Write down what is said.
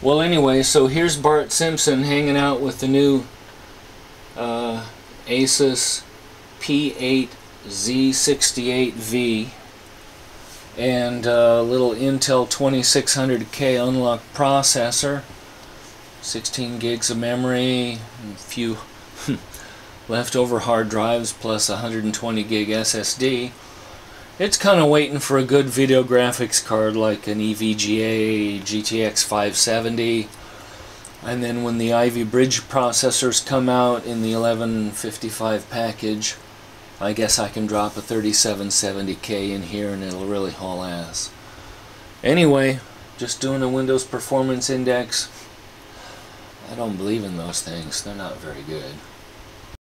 Well, anyway, so here's Bart Simpson hanging out with the new uh, Asus P8Z68V and a little Intel 2600K unlocked processor, 16 gigs of memory, a few leftover hard drives plus 120 gig SSD. It's kind of waiting for a good video graphics card like an EVGA GTX 570. And then when the Ivy Bridge processors come out in the 1155 package, I guess I can drop a 3770K in here and it'll really haul ass. Anyway, just doing a Windows Performance Index. I don't believe in those things. They're not very good.